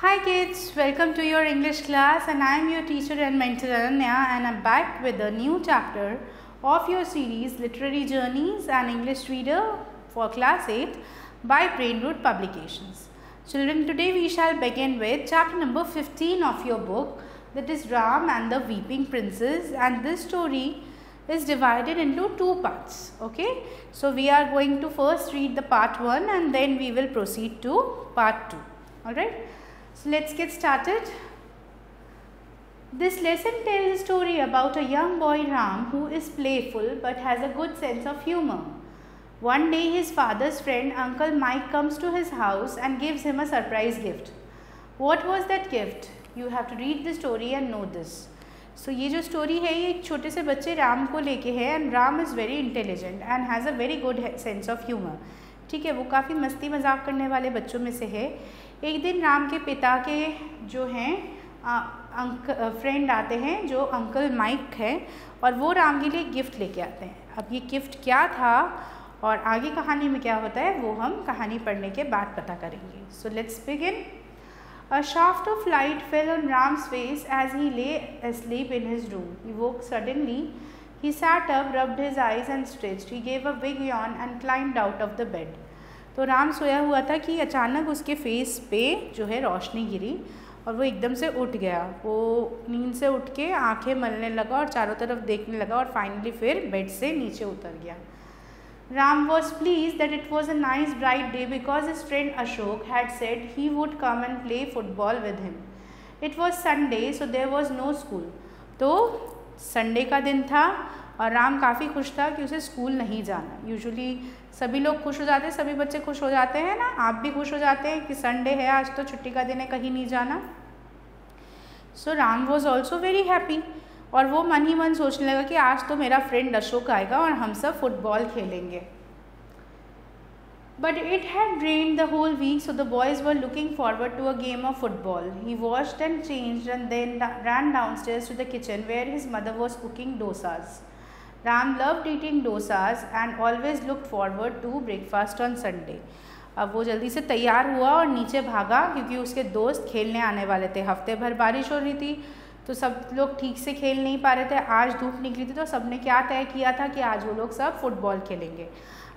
Hi kids, welcome to your English class and I am your teacher and mentor Ananya and I am back with a new chapter of your series Literary Journeys and English Reader for class 8 by Brainroot Publications. Children, today we shall begin with chapter number 15 of your book that is Ram and the Weeping Princess and this story is divided into two parts. Okay, so we are going to first read the part 1 and then we will proceed to part 2. Alright, so let's get started. This lesson tells a story about a young boy Ram who is playful but has a good sense of humor. One day his father's friend Uncle Mike comes to his house and gives him a surprise gift. What was that gift? You have to read the story and know this. So so, ये जो story है ये एक छोटे से बच्चे राम को लेके है and Ram is very intelligent and has a very good sense of humour ठीक है वो काफ़ी मस्ती मजाक करने वाले बच्चों में से है एक दिन राम के पिता के जो हैं अंक फ्रेंड आते हैं, जो अंकल माइक है, और वो राम के लिए गिफ्ट लेके आते हैं। अब ये गिफ्ट क्या था और आगे कहानी में क्या होता है, वो हम कहानी पढ़ने के बाद पता करेंगे। So let's begin a shaft of light fell on Ram's face as he lay sleep in his room he वो suddenly he sat up rubbed his eyes and stretch he gave a big yawn and climbed out of the bed तो राम सोया हुआ था कि अचानक उसके face पे जो है रोशनी गिरी और वो एकदम से उठ गया। वो नींद से उठ के आँखें मलने लगा और चारों तरफ़ देखने लगा और फाइनली फिर बेड से नीचे उतर गया। Ram was pleased that it was a nice bright day because his friend Ashok had said he would come and play football with him it was Sunday so there was no school तो Sunday का दिन था और राम काफ़ी खुश था कि उसे स्कूल नहीं जाना। यूजली सभी लोग खुश हो जाते हैं, सभी बच्चे खुश हो जाते हैं ना? आप भी खुश हो जाते हैं कि संडे है, आज तो छुट्टी का दिन है, कहीं नहीं जाना। So Ram was also very happy और वो मन ही मन सोचने लगा कि आज तो मेरा फ्रेंड अशोक आएगा और हम सब फुटबॉल खेलेंगे। But it had rain the whole week so the boys were looking forward to a game of football he washed and change and then ran down stairs to the kitchen where his mother was cooking dosas Ram love eating dosas and always look forward to breakfast on Sunday अब वो जल्दी से तैयार हुआ और नीचे भागा क्योंकि उसके दोस्त खेलने आने वाले थे। हफ़्ते भर बारिश हो रही थी। तो सब लोग ठीक से खेल नहीं पा रहे थे, आज धूप निकली थी तो सबने क्या तय किया था कि आज वो लोग सब फुटबॉल खेलेंगे।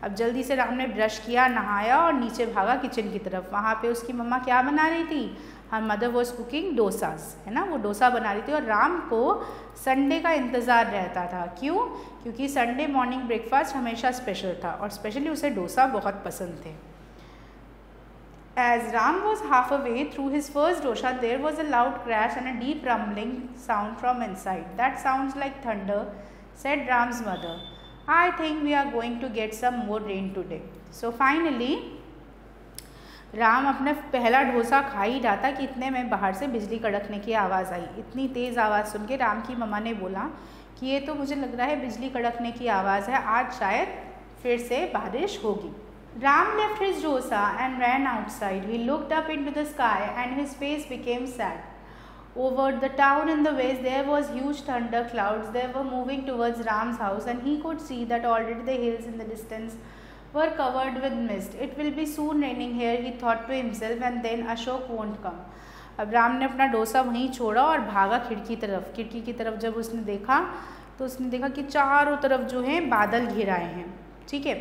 अब जल्दी से राम ने ब्रश किया, नहाया और नीचे भागा किचन की तरफ़। वहाँ पे उसकी मम्मा क्या बना रही थी? Her mother was cooking dosas, है ना? वो डोसा बना रही थी और राम को संडे का इंतज़ार रहता था। क्यों? क्योंकि संडे मॉर्निंग ब्रेकफास्ट हमेशा स्पेशल था और स्पेशली उसे डोसा बहुत पसंद थे। As Ram was half away through his first dosha, there was a loud crash and a deep rumbling sound from inside. That sounds like thunder, said Ram's mother. I think we are going to get some more rain today. So finally, Ram अपने पहला डोसा खा ही रहा था कि इतने में बाहर से बिजली कड़कने की आवाज़ आई इतनी तेज़ आवाज़ सुन के राम की मम्मा ने बोला कि ये तो मुझे लग रहा है बिजली कड़कने की आवाज़ है आज शायद फिर से बारिश होगी Ram left his dosa and ran outside. He looked up into the sky and his face became sad. Over the town in the west there was huge thunder clouds. They were moving towards Ram's house and he could see that already the hills in the distance were covered with mist. It will be soon raining here, he thought to himself and then Ashok won't come. अब राम ने अपना डोसा वहीं छोड़ा और भागा खिड़की तरफ़ खिड़की की तरफ़ जब उसने देखा तो उसने देखा कि चारों तरफ़ जो है बादल घिर आए हैं ठीक है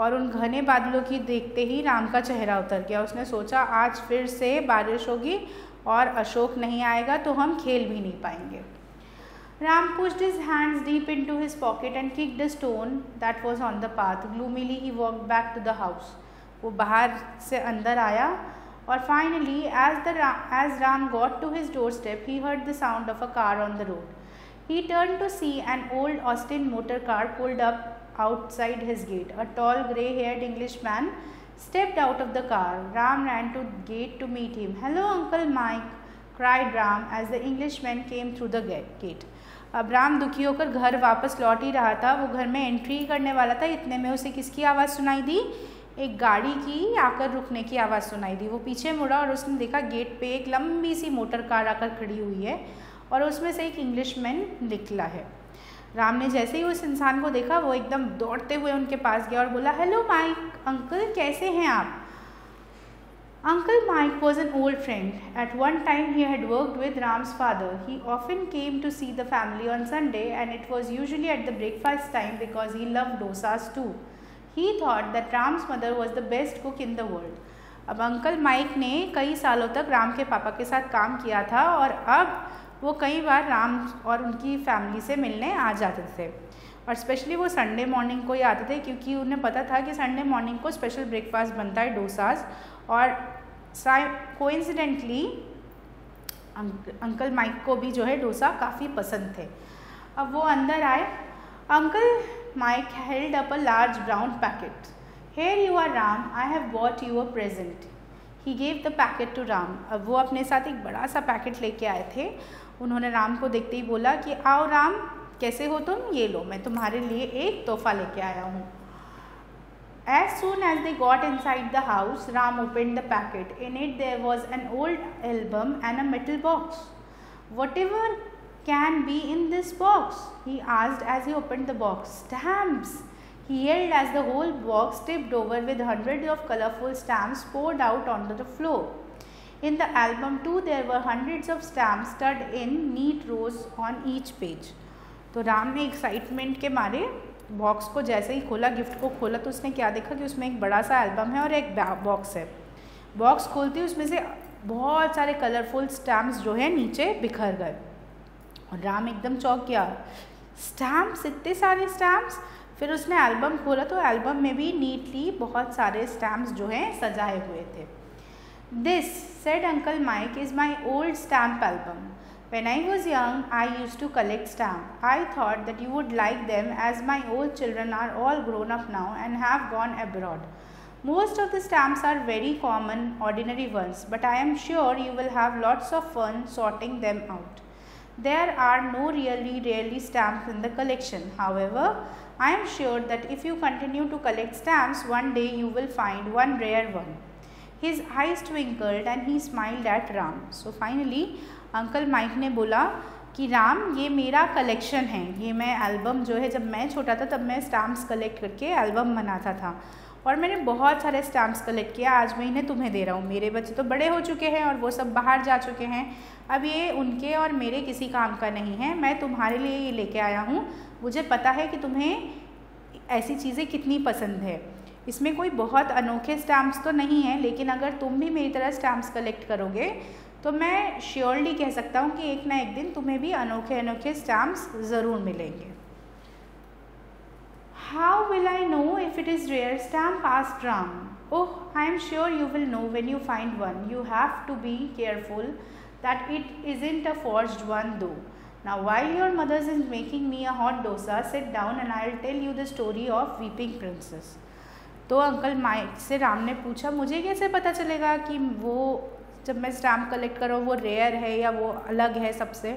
और उन घने बादलों की देखते ही राम का चेहरा उतर गया। उसने सोचा, आज फिर से बारिश होगी और अशोक नहीं आएगा तो हम खेल भी नहीं पाएँगे। Ram pushed his hands deep into his pocket and kick the stone that was on the path gloomily he walk back to the house वो बाहर से अंदर आया और finally as the as Ram got to his doorstep he heard the sound of a car on the road he turn to see an old Austin motor car pulled up outside his gate. A tall grey haired Englishman stepped out of the car. Ram ran to gate to meet him. Hello, Uncle Mike, cried Ram as the Englishman came through the gate. अब राम दुखी होकर घर वापस लौट ही रहा था वो घर में एंट्री करने वाला था इतने में उसे किसकी आवाज़ सुनाई दी एक गाड़ी की आकर रुकने की आवाज़ सुनाई दी वो पीछे मुड़ा और उसने देखा गेट पे एक लंबी सी मोटर कार आकर खड़ी हुई है और उसमें से एक इंग्लिशमैन निकला है राम ने जैसे ही उस इंसान को देखा, वो एकदम दौड़ते हुए उनके पास गया और बोला हेलो माइक अंकल, कैसे हैं आप? Uncle Mike was an old friend at one time he had worked with Ram's father he often came to see the family on Sunday and it was usually at the breakfast time because he love dosas too he thought that Ram's mother was the best cook in the world अब uncle Mike ने कई सालों तक राम के पापा के साथ काम किया था और अब वो कई बार राम और उनकी फैमिली से मिलने आ जाते थे। और स्पेशली वो संडे मॉर्निंग को ही आते थे क्योंकि उन्हें पता था कि संडे मॉर्निंग को स्पेशल ब्रेकफास्ट बनता है डोसाज और कोइंसिडेंटली अंकल माइक को भी जो है डोसा काफ़ी पसंद थे। अब वो अंदर आए। Uncle Mike held up a large brown packet here you are Ram I have bought you a present he gave the packet to Ram अब वो अपने साथ एक बड़ा सा पैकेट लेके आए थे। उन्होंने राम को देखते ही बोला कि आओ राम, कैसे हो तुम? ये लो, मैं तुम्हारे लिए एक तोहफा लेके आया हूँ। As soon as they got inside the house Ram open the packet in it there was an old album and a metal box whatever can be in this box he आज as he opened the box stamps the whole box tipped over with hundred of colourful stamp poured out on the floor In the album too, there were hundreds of stamps stuck in neat rows on each page. तो राम ने excitement के मारे box को जैसे ही खोला gift को खोला तो उसने क्या देखा कि उसमें एक बड़ा सा एल्बम है और एक बॉक्स है। बॉक्स खोलती उसमें से बहुत सारे कलरफुल स्टैम्प्स जो है नीचे बिखर गए। और राम एकदम चौक गया। स्टैम्प्स इतने सारे स्टैम्प्स फिर उसने एल्बम खोला तो एल्बम में भी नीटली बहुत सारे स्टैम्प्स जो हैं सजाए हुए थे। This, said Uncle Mike, is my old stamp album. When I was young, I used to collect stamps. I thought that you would like them as my old children are all grown up now and have gone abroad. Most of the stamps are very common, ordinary ones, but I am sure you will have lots of fun sorting them out. There are no really, really stamps in the collection. However, I am sure that if you continue to collect stamps, one day you will find one rare one. His eyes twinkled and he smiled at Ram. So finally, uncle Mike ने बोला कि राम ये मेरा collection है। ये मैं album जो है जब मैं छोटा था तब मैं स्टैम्प्स कलेक्ट करके एल्बम बनाता था। और मैंने बहुत सारे स्टैम्प्स कलेक्ट किया। आज मैं इन्हें तुम्हें दे रहा हूँ। मेरे बच्चे तो बड़े हो चुके हैं और वो सब बाहर जा चुके हैं। अब ये उनके और मेरे किसी काम का नहीं है। मैं तुम्हारे लिए ये लेके आया हूँ। मुझे पता है कि तुम्हें ऐसी चीज़ें कितनी पसंद है। इसमें कोई बहुत अनोखे स्टैम्प्स तो नहीं है लेकिन अगर तुम भी मेरी तरह स्टैम्प्स कलेक्ट करोगे तो मैं श्योरली कह सकता हूँ कि एक ना एक दिन तुम्हें भी अनोखे अनोखे स्टैम्प्स ज़रूर मिलेंगे। How will I know if it is rare stamp asked Ram oh I am sure you will know when you find one you have to be careful that it is a forged one though Now, while your mother is making me a hot dosa, sit down and I'll tell you the story of Weeping Princess. तो uncle Mike से राम ने पूछा, मुझे कैसे पता चलेगा कि वो जब मैं स्टैम्प कलेक्ट करूँ, वो रेयर है या वो अलग है सबसे?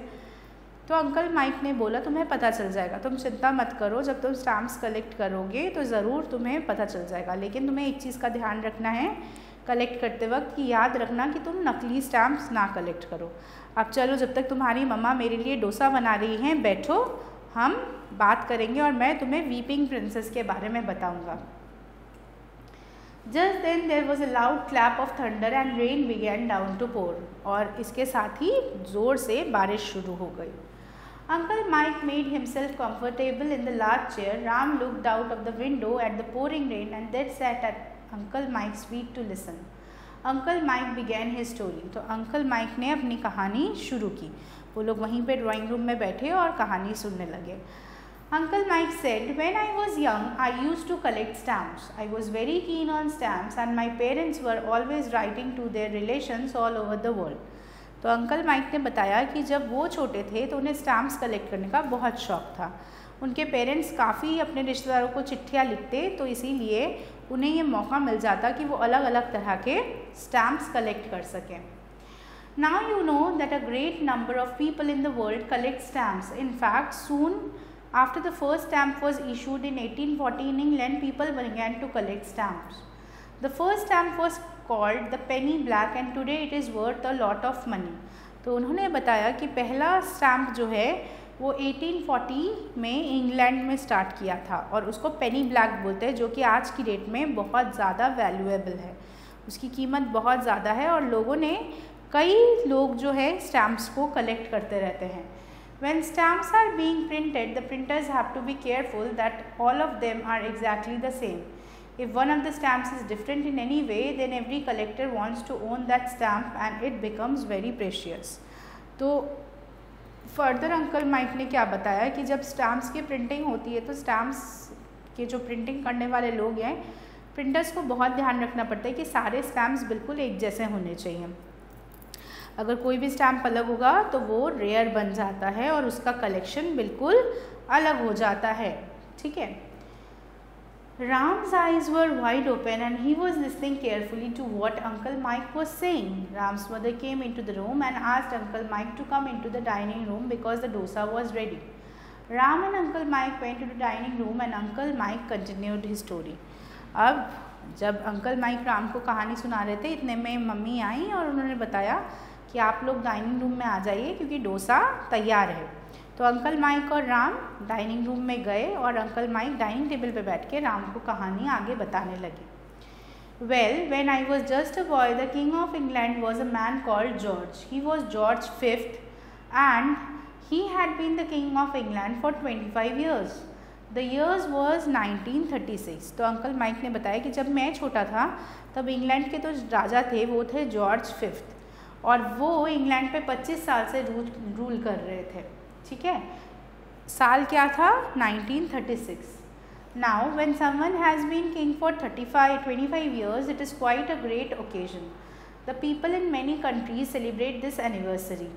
तो अंकल माइक ने बोला, तुम्हें पता चल जाएगा। तुम चिंता मत करो। जब तुम स्टैम्प्स कलेक्ट करोगे तो ज़रूर तुम्हें पता चल जाएगा। लेकिन तुम्हें एक चीज़ का ध्यान रखना है कलेक्ट करते वक्त कि याद रखना कि तुम नकली स्टैम्प्स ना कलेक्ट करो। अब चलो, जब तक तुम्हारी मम्मा मेरे लिए डोसा बना रही हैं, बैठो, हम बात करेंगे और मैं तुम्हें वीपिंग प्रिंसेस के बारे में बताऊँगा। Just then there was a loud clap of thunder and rain began down to pour और इसके साथ ही ज़ोर से बारिश शुरू हो गई। Uncle Mike made himself comfortable in the large chair Ram looked out of the window at the pouring rain and that sat at uncle Mike sweet to listen uncle Mike began his story तो uncle Mike ने अपनी कहानी शुरू की। वो लोग वहीं पर ड्राॅइंग रूम में बैठे और कहानी सुनने लगे। Uncle Mike said, When I was young, I used to collect stamps. I was very keen on stamps, and my parents were always writing to their relations all over the world. तो uncle Mike ने बताया कि जब वो छोटे थे तो उन्हें स्टैम्प्स कलेक्ट करने का बहुत शौक था उनके पेरेंट्स काफ़ी अपने रिश्तेदारों को चिट्ठियाँ लिखते तो इसीलिए उन्हें ये मौका मिल जाता कि वो अलग अलग तरह के स्टैम्प्स कलेक्ट कर सकें now you know that a great number of people in the world collect stamps in fact soon After the first stamp was issued in 1840 in England, people began to collect stamps. The first stamp was called the penny black and today it is worth a lot of money. तो उन्होंने बताया कि पहला stamp जो है वो 1840 में England में स्टार्ट किया था और उसको पेनी ब्लैक बोलते हैं जो कि आज की डेट में बहुत ज़्यादा वैल्यूएबल है उसकी कीमत बहुत ज़्यादा है और लोगों ने कई लोग जो है स्टैम्प्स को कलेक्ट करते रहते हैं When stamps are being printed, the printers have to be careful that all of them are exactly the same. If one of the stamps is different in any way, then every collector wants to own that stamp and it becomes very precious. तो further uncle Mike ने क्या बताया कि जब stamps की printing होती है तो स्टैम्प्स के जो प्रिंटिंग करने वाले लोग हैं प्रिंटर्स को बहुत ध्यान रखना पड़ता है कि सारे स्टैम्प्स बिल्कुल एक जैसे होने चाहिए अगर कोई भी स्टैम्प अलग होगा तो वो रेयर बन जाता है और उसका कलेक्शन बिल्कुल अलग हो जाता है। ठीक है? Ram eyes were wide open and he was listening carefully to what uncle Mike was saying Ram's mother came into the room and asked uncle Mike to come into the dining room because the dosa was ready Ram and uncle Mike went to the dining room and uncle Mike continued his story अब जब uncle mic Ram को कहानी सुना रहे थे, इतने में mummy आई और उन्होंने बताया कि आप लोग डाइनिंग रूम में आ जाइए क्योंकि डोसा तैयार है। तो अंकल माइक और राम डाइनिंग रूम में गए और अंकल माइक डाइनिंग टेबल पर बैठ के राम को कहानी आगे बताने लगे। Well when I was just a boy the king of England was a man called George he was George fifth and he had been the king of England for twenty five years the years was nineteen thirty six तो uncle Mike ने बताया कि जब मैं छोटा था, तब England के तो राजा थे, वो थे जॉर्ज फिफ्थ और वो इंग्लैंड पे 25 साल से रूल रूल कर रहे थे ठीक है साल क्या था 1936 now when someone has been king for 35 25 years it is quite a great occasion the people in many countries celebrate this anniversary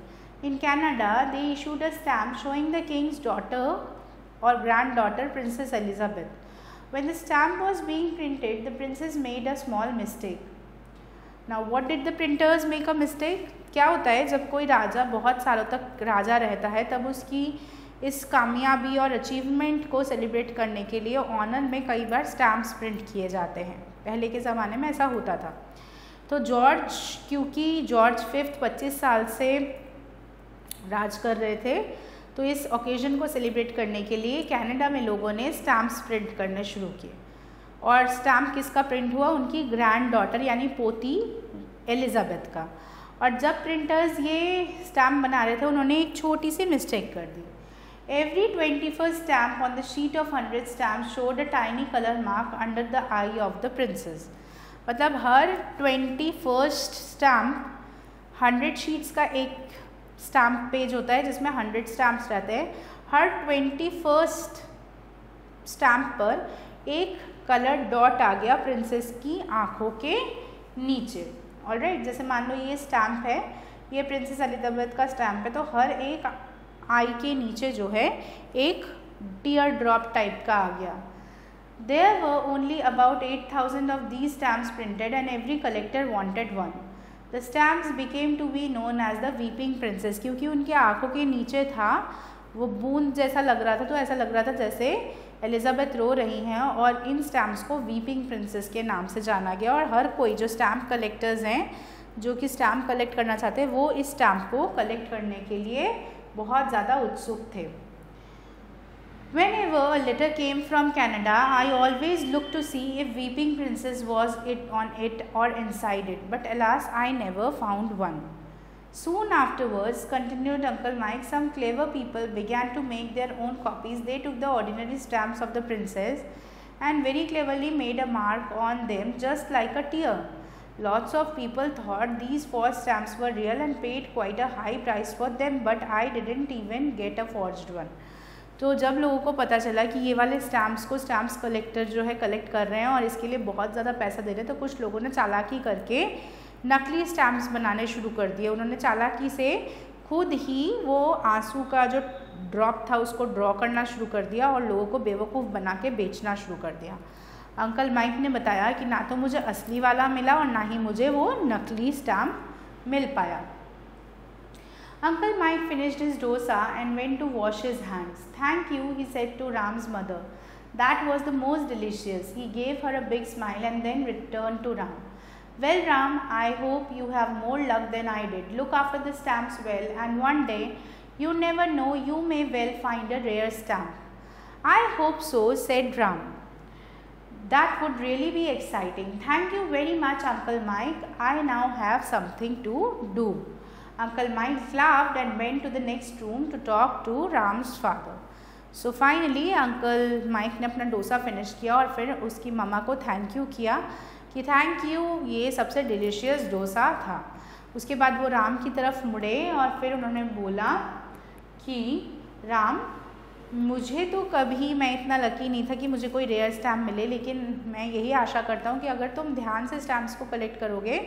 in canada they issued a stamp showing the king's daughter or granddaughter princess elizabeth when the stamp was being printed the princess made a small mistake Now, what did the printers make a mistake क्या होता है, जब कोई राजा बहुत सालों तक राजा रहता है, तब उसकी इस कामयाबी और अचीवमेंट को सेलिब्रेट करने के लिए ऑनर में कई बार स्टैम्प्स प्रिंट किए जाते हैं। पहले के ज़माने में ऐसा होता था। तो जॉर्ज क्योंकि जॉर्ज फिफ्थ पच्चीस साल से राज कर रहे थे तो इस ओकेजन को सेलिब्रेट करने के लिए कनाडा में लोगों ने स्टैम्प्स प्रिंट करने शुरू किए। और स्टैम्प किसका प्रिंट हुआ? उनकी ग्रैंड डॉटर यानी पोती एलिजाबेथ का। और जब प्रिंटर्स ये स्टैम्प बना रहे थे, उन्होंने एक छोटी सी मिस्टेक कर दी। Every twenty first stamp on the sheet of hundred stamp showed a tiny colour mark under the eye of the princess मतलब हर twenty first stamp hundred sheets का एक स्टैम्प पेज होता है, जिसमें हंड्रेड स्टैम्प्स रहते हैं। हर twenty first stamp पर एक कलर डॉट आ गया प्रिंसेस की आँखों के नीचे। ऑल राइट जैसे मान लो ये स्टैम्प है, ये प्रिंसेस एलिजाबेथ का स्टैम्प है तो हर एक आई के नीचे जो है, एक टीयर ड्रॉप टाइप का आ गया। There were only about eight thousand of the stamps printed and every collector wanted one the stamps became to be known as the weeping princess क्योंकि उनके आँखों के नीचे था, वो बूंद जैसा लग रहा था तो ऐसा लग रहा था जैसे एलिजाबेथ रो रही हैं और इन स्टैम्प्स को वीपिंग प्रिंसेस के नाम से जाना गया और हर कोई जो स्टैम्प कलेक्टर्स हैं, जो कि स्टैम्प कलेक्ट करना चाहते हैं, वो इस स्टैम्प को कलेक्ट करने के लिए बहुत ज़्यादा उत्सुक थे। Whenever letter came from Canada I always look to see if weeping princess was it on it or inside it but alas I never found one Soon afterwards, continued Uncle Mike, some clever people began to make their own copies. They took the ordinary stamps of the princess and very cleverly made a mark on them just like a tear. Lots of people thought these false stamps were real and paid quite a high price for them, but I didn't even get a forged one. तो जब लोगों को पता चला कि ये वाले stamps को स्टैम्प्स कलेक्टर जो है कलेक्ट कर रहे हैं और इसके लिए बहुत ज़्यादा पैसा दे रहे हैं तो कुछ लोगों ने चालाकी करके नकली स्टैम्प्स बनाने शुरू कर दिए। उन्होंने चालाकी से खुद ही वो आँसू का जो ड्रॉप था, उसको ड्रॉ करना शुरू कर दिया और लोगों को बेवकूफ़ बना के बेचना शुरू कर दिया। अंकल माइक ने बताया कि ना तो मुझे असली वाला मिला और ना ही मुझे वो नकली स्टैम्प मिल पाया। Uncle Mike finished his dosa and went to wash his hands thank you he said to Ram's mother that was the most delicious he gave her a big smile and then return to Ram Well, Ram, I hope you have more luck than I did. Look after the stamps well, and one day, you never know, you may well find a rare stamp. I hope so, said Ram. That would really be exciting. Thank you very much, Uncle Mike. I now have something to do. Uncle Mike laughed and went to the next room to talk to Ram's father. So finally uncle Mike ने अपना dosa finish किया और फिर उसकी मम्मा को thank you किया कि thank you ये सबसे डिलीशियस डोसा था। उसके बाद वो राम की तरफ़ मुड़े और फिर उन्होंने बोला कि, राम, मुझे तो कभी, मैं इतना लकी नहीं था कि मुझे कोई रेयर स्टैम्प मिले, लेकिन मैं यही आशा करता हूँ कि अगर तुम ध्यान से स्टैम्प्स को कलेक्ट करोगे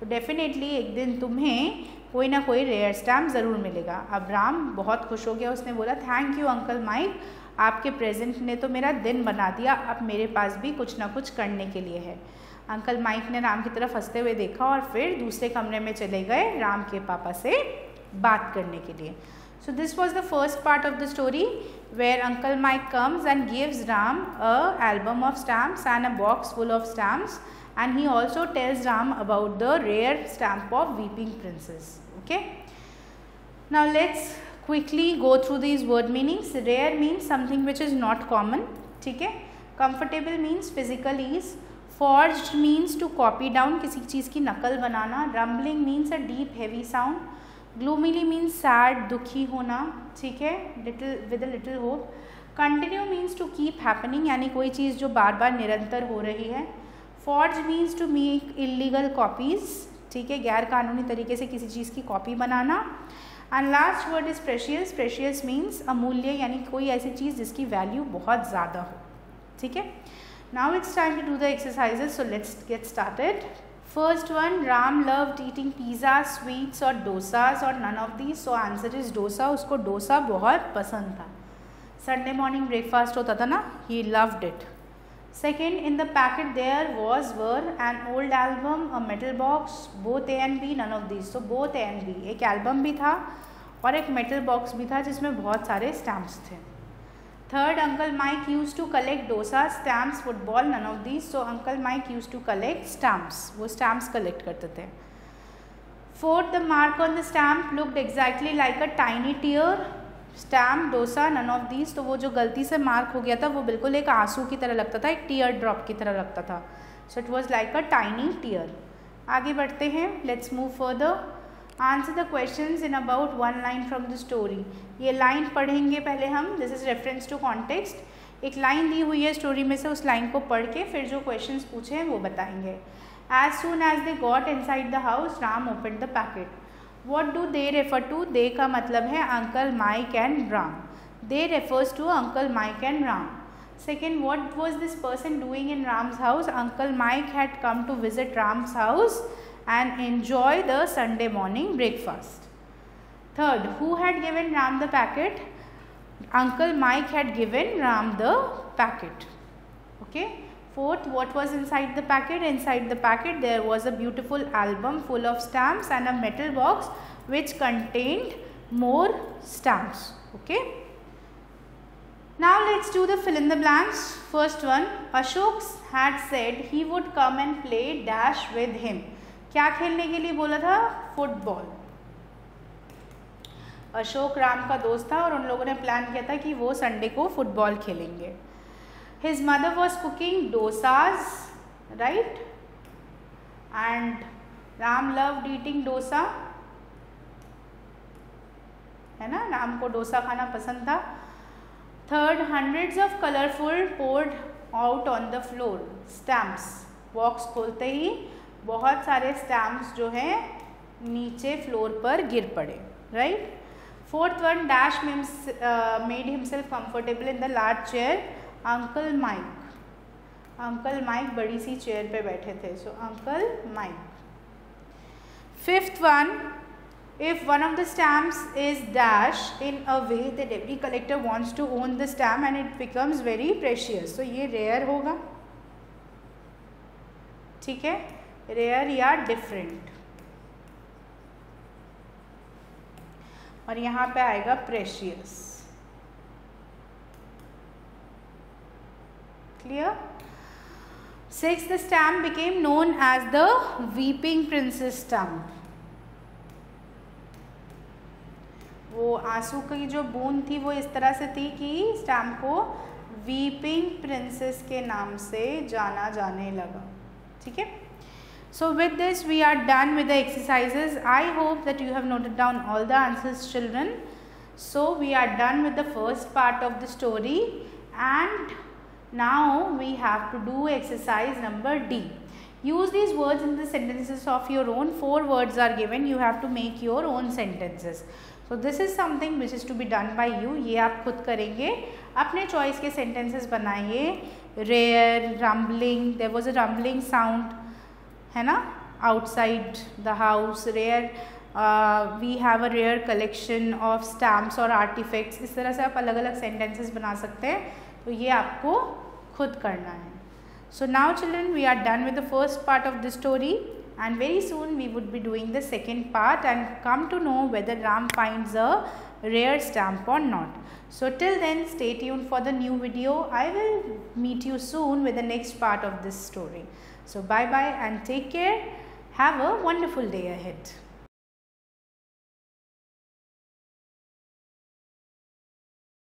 तो डेफिनेटली एक दिन तुम्हें कोई ना कोई रेयर स्टैम्प ज़रूर मिलेगा। अब राम बहुत खुश हो गया, उसने बोला थैंक यू अंकल माइक आपके प्रेजेंट ने तो मेरा दिन बना दिया, अब मेरे पास भी कुछ ना कुछ करने के लिए है। अंकल माइक ने राम की तरफ़ हँसते हुए देखा और फिर दूसरे कमरे में चले गए राम के पापा से बात करने के लिए। So this was the first part of the story where uncle Mike comes and gives Ram a album of stamps and a box full of stamps and he also tells Ram about the rare stamp of weeping princess okay now let's quickly go through these word meanings rare means something which is not common ठीक है? Comfortable means physical is Forged means to copy down किसी चीज़ की नकल बनाना. Rumbling means a deep heavy sound gloomily means sad दुखी होना, ठीक है? Little with a little hope continue means to keep happening यानी कोई चीज़ जो बार बार निरंतर हो रही है. Forge means to make illegal copies ठीक है? गैर कानूनी तरीके से किसी चीज़ की copy banana. And last word is precious precious means अमूल्य, यानी कोई ऐसी चीज़ जिसकी वैल्यू बहुत ज़्यादा हो, ठीक है? Now it's time to do the exercises so let's get started First one, Ram loved eating pizza, sweets or dosas or none of these. So answer is dosa. उसको डोसा बहुत पसंद था। संडे मॉर्निंग ब्रेकफास्ट होता था ना he loved it second in the packet there was were an old album a metal box both A and B none of this so both A and B एक एल्बम भी था और एक metal box भी था जिसमें बहुत सारे स्टैम्प्स थे। Third uncle Mike use to collect dosa stamps football none of these so uncle Mike use to collect stamps वो स्टैम्प्स कलेक्ट करते थे. Fourth the mark on the stamp looked exactly like a tiny tear stamp dosa none of these तो वो जो गलती से mark हो गया था, वो बिल्कुल एक आँसू की तरह लगता था, एक टीयर ड्रॉप की तरह लगता था. So it was like a tiny tear आगे बढ़ते हैं. Let's move further answer the question in about one line from the story ये लाइन पढ़ेंगे पहले हम this is reference to context एक लाइन दी हुई है स्टोरी में से, उस लाइन को पढ़ के फिर जो क्वेश्चन पूछे हैं वो बताएँगे. As soon as they got inside the house Ram open the packet what do they refer to they का मतलब है uncle Mike and Ram they refers to uncle Mike and Ram second what was this person doing in Ram's house uncle Mike had come to visit Ram's house and enjoy the Sunday morning breakfast. Third, who had given Ram the packet? Uncle Mike had given Ram the packet. Okay. Fourth, what was inside the packet? Inside the packet there was a beautiful album full of stamps and a metal box which contained more stamps. Okay. Now let's do the fill in the blanks. First one, Ashok had said he would come and play dash with him. क्या खेलने के लिए बोला था? Football. Ashok Ram का दोस्त था और उन लोगों ने प्लान किया था कि वो संडे को फुटबॉल खेलेंगे। His mother was cooking dosas right and Ram love eating dosa है ना? राम को डोसा खाना पसंद था। Third hundreds of colourful poured out on the floor stamps box खोलते ही बहुत सारे स्टैम्प्स जो हैं, नीचे फ्लोर पर गिर पड़े right fourth one dash made himself comfortable in the large chair uncle Mike uncle Mike बड़ी सी चेयर पे बैठे थे so uncle Mike fifth one if one of the stamps is dash, in a way that every collector wants to own the stamp and it becomes very precious. So, ये rare होगा। ठीक है? Rare या different और यहाँ पे आएगा precious clear six the stamp became known as the weeping princess stamp वो आँसू की जो बूंद थी, वो इस तरह से थी कि स्टैम्प को वीपिंग प्रिंसेस के नाम से जाना जाने लगा। ठीक है? so with this we are done with the exercises I hope that you have noted down all the answers children so we are done with the first part of the story and now we have to do exercise number D use these words in the sentences of your own four words are given you have to make your own sentences so this is something which is to be done by you ये आप खुद करेंगे अपने choice के sentences बनाइए rare rumbling there was a rumbling sound है ना? Outside the house rare we have a rare collection of stamps और आर्टिफैक्ट्स इस तरह से आप अलग अलग सेंटेंसेस बना सकते हैं। तो ये आपको खुद करना है। So now children we are done with the first part of the story and very soon we would be doing the second part and come to know whether Ram find a rare stamp or not. So till then stay tuned for the new video I will meet you soon with the next part of this story So bye bye and take care. Have a wonderful day ahead.